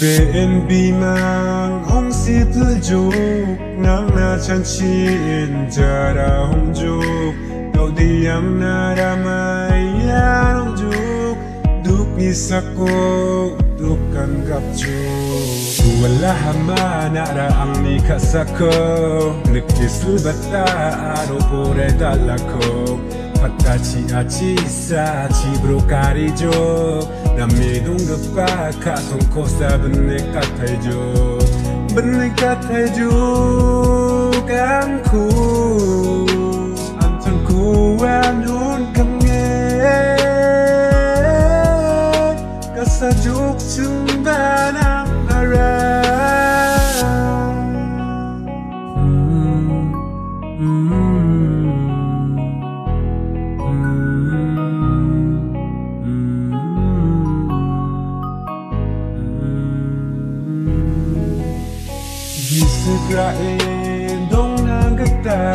BNB mang ông si tư dục nắng na chan chi in jara hong juk đâu đi am na ra mai, ya hong juk duk ni sako duk kan gap juk wala hama na ra ang ni kasako nikis bata aro pore dalako Pagkachi achi 남미동급과 카손코사 붙네 카페조 붙네 카페조 깐코 Gisrael dong nagata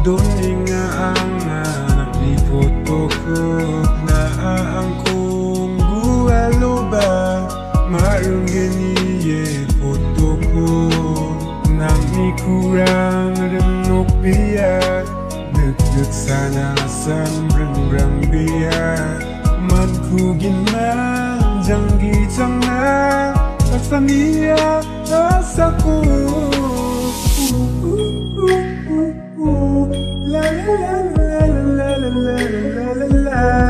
Doon nga ang anak ni foto ko Na ang kong guwalo ba Marong ganiye foto ko Nang ikurang renok biya Dagdag sana san rang rang biya Man man jang Tanzania hasa la la la la la la la la la